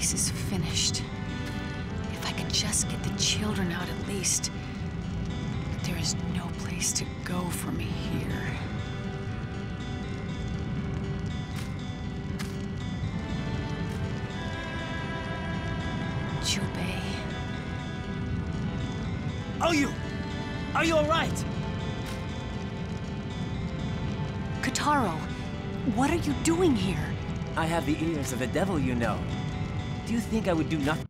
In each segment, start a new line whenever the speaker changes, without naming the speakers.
place is finished. If I could just get the children out at least. But there is no place to go for me here. Jubei.
Are you? Are you alright?
Kotaro, what are you doing here?
I have the ears of the devil, you know. Do you think I would do nothing?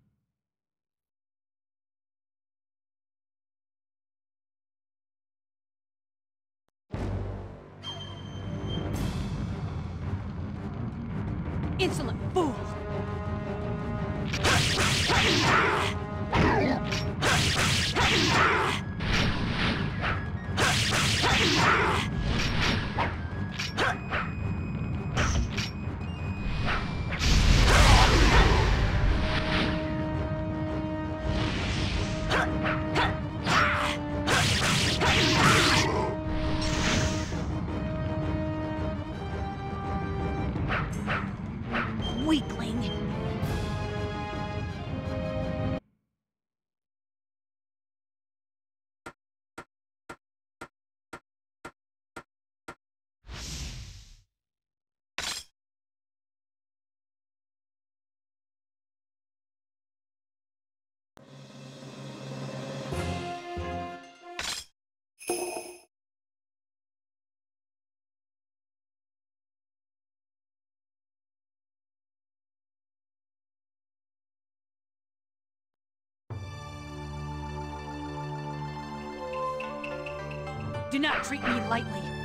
Do not treat me lightly.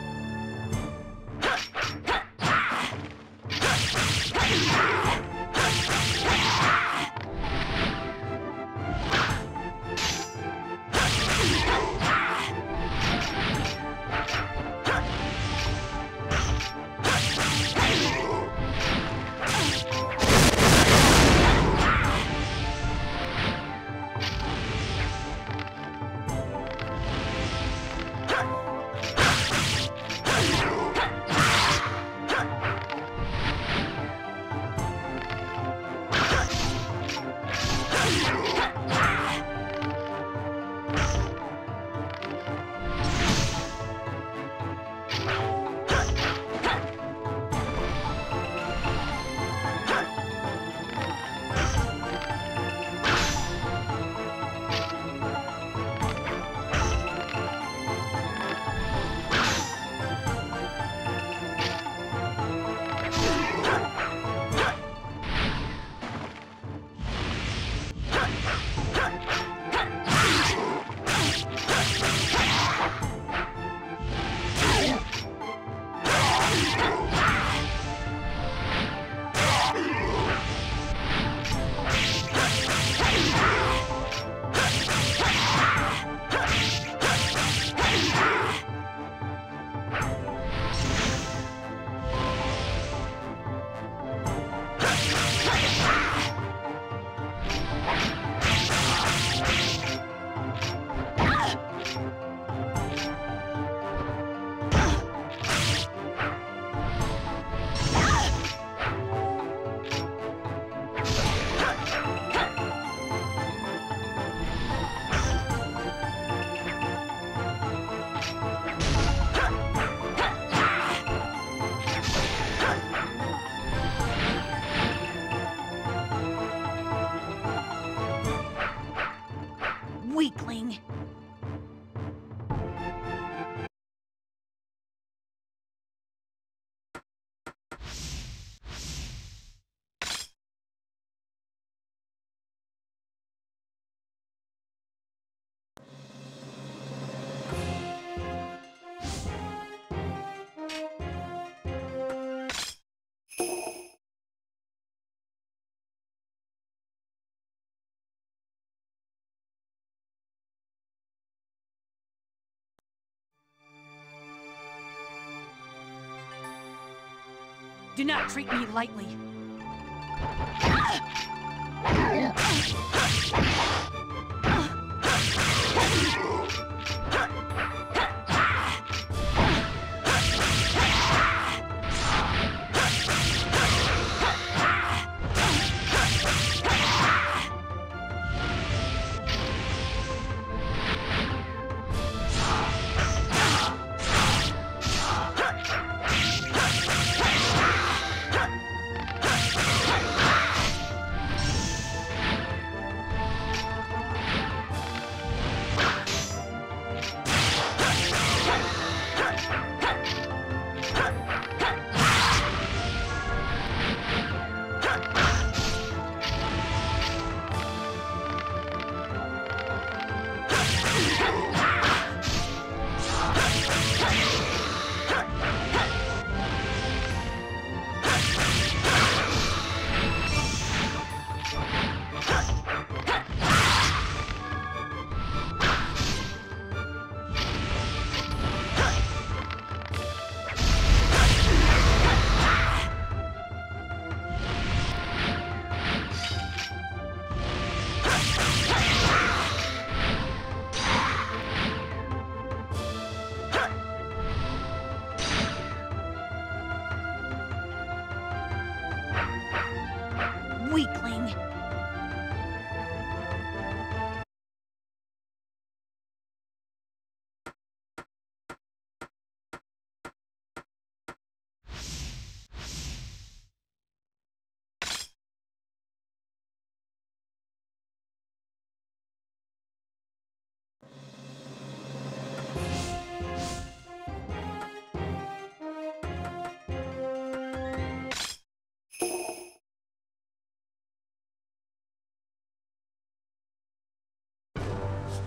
Weakling! Do not treat me lightly.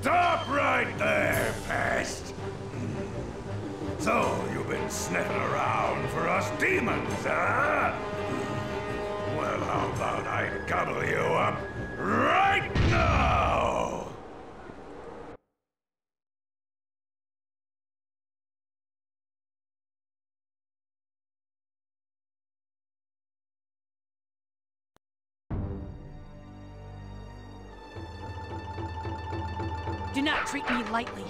Stop right there, pest! Hmm. So, you've been sniffing around for us demons, huh? Hmm. Well, how about I gobble you up right now?
Do not treat me lightly.